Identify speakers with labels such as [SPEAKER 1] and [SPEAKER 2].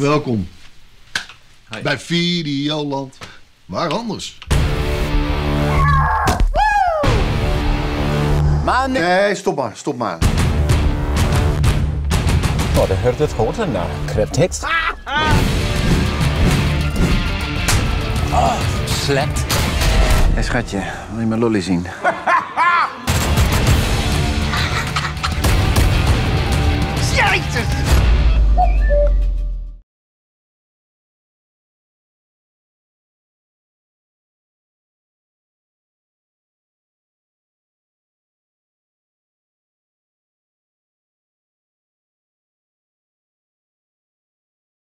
[SPEAKER 1] Welkom
[SPEAKER 2] Hi.
[SPEAKER 1] bij Videoland. Waar anders?
[SPEAKER 3] Man!
[SPEAKER 1] Nee, stop maar, stop maar.
[SPEAKER 3] Oh, det hörde het hårt Ah, ah. Oh,
[SPEAKER 2] Slet.
[SPEAKER 3] Hé schatje, wil je mijn lolly zien?
[SPEAKER 4] Jezus!